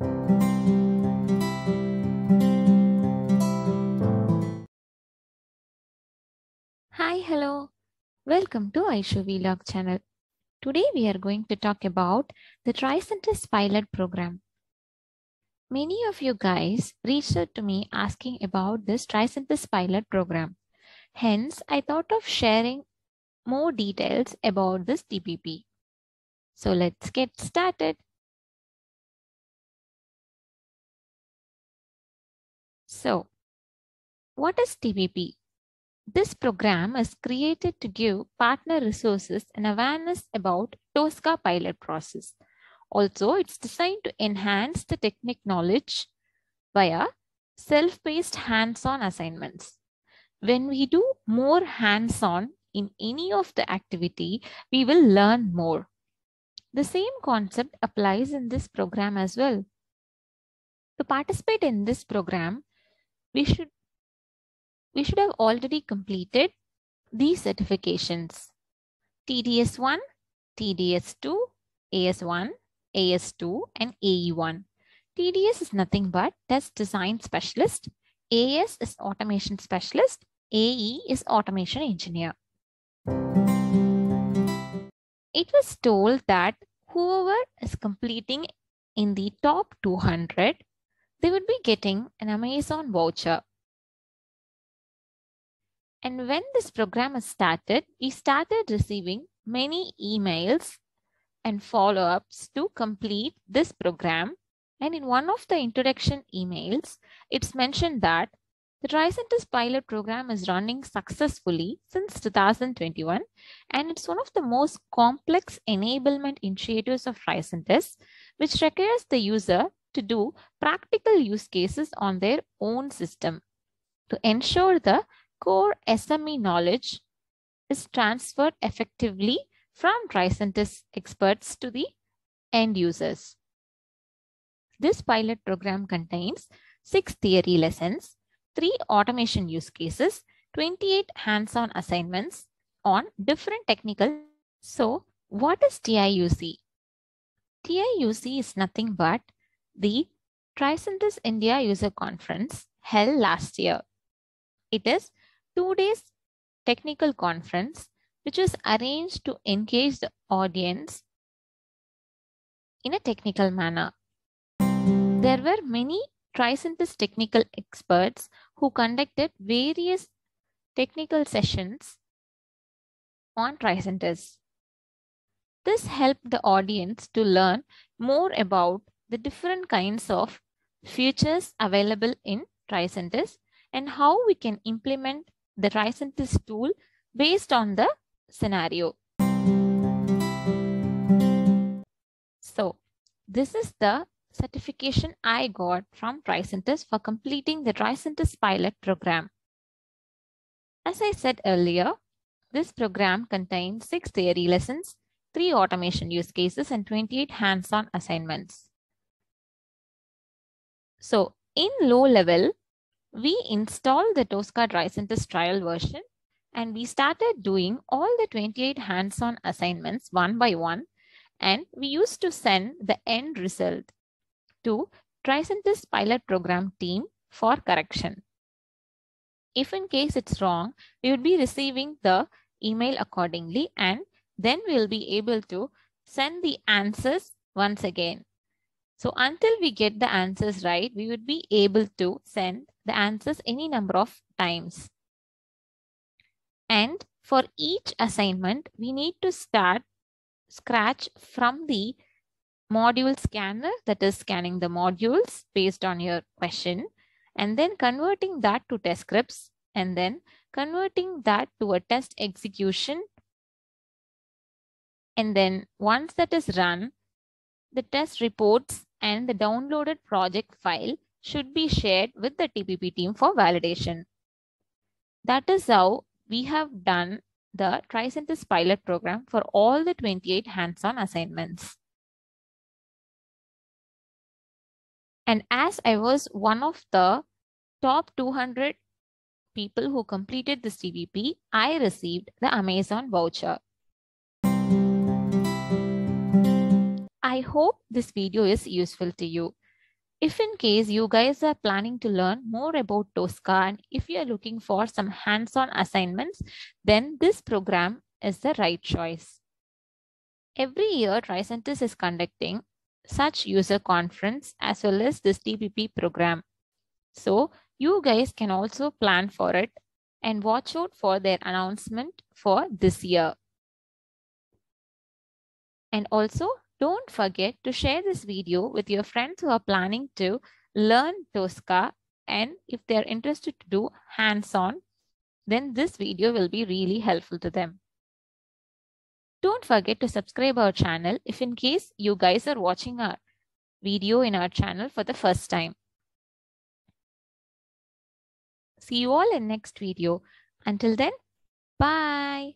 Hi, hello. Welcome to Ayshu Vlog channel. Today we are going to talk about the Tricentis pilot program. Many of you guys reached out to me asking about this Tricentis pilot program. Hence, I thought of sharing more details about this TPP. So let's get started. So, what is TPP? This program is created to give partner resources and awareness about TOSCA pilot process. Also, it's designed to enhance the technique knowledge via self-paced hands-on assignments. When we do more hands-on in any of the activity, we will learn more. The same concept applies in this program as well. To participate in this program, we should we should have already completed these certifications. TDS1, TDS2, AS1, AS2, and AE1. TDS is nothing but Test Design Specialist. AS is Automation Specialist. AE is Automation Engineer. It was told that whoever is completing in the top 200, they would be getting an Amazon voucher and when this program is started, we started receiving many emails and follow-ups to complete this program. And in one of the introduction emails, it's mentioned that the Tricentis pilot program is running successfully since 2021, and it's one of the most complex enablement initiatives of Tricentis, which requires the user to do practical use cases on their own system to ensure the core SME knowledge is transferred effectively from Tricentis experts to the end users. This pilot program contains six theory lessons, three automation use cases, 28 hands-on assignments on different technical. So what is TIUC? TIUC is nothing but the Tricentis India User Conference held last year. It is two days technical conference, which was arranged to engage the audience in a technical manner. There were many Tricentis technical experts who conducted various technical sessions on Tricentis. This helped the audience to learn more about the different kinds of features available in Tricentis and how we can implement the Tricentis tool based on the scenario. So this is the certification I got from Tricentis for completing the Tricentis pilot program. As I said earlier, this program contains six theory lessons, three automation use cases, and 28 hands-on assignments. So in low level, we installed the Tosca Tricentis trial version and we started doing all the 28 hands-on assignments one by one and we used to send the end result to Tricentis pilot program team for correction. If in case it's wrong, we would be receiving the email accordingly and then we'll be able to send the answers once again. So until we get the answers right, we would be able to send the answers any number of times. And for each assignment, we need to start scratch from the module scanner that is scanning the modules based on your question and then converting that to test scripts and then converting that to a test execution. And then once that is run, the test reports and the downloaded project file should be shared with the TPP team for validation. That is how we have done the Tricentis pilot program for all the 28 hands-on assignments. And as I was one of the top 200 people who completed this TPP, I received the Amazon voucher. I hope this video is useful to you. If in case you guys are planning to learn more about Tosca and if you are looking for some hands-on assignments, then this program is the right choice. Every year, Tricentis is conducting such user conference as well as this TPP program. So you guys can also plan for it and watch out for their announcement for this year. And also don't forget to share this video with your friends who are planning to learn Tosca and if they're interested to do hands-on, then this video will be really helpful to them. Don't forget to subscribe our channel if in case you guys are watching our video in our channel for the first time. See you all in next video. Until then, bye.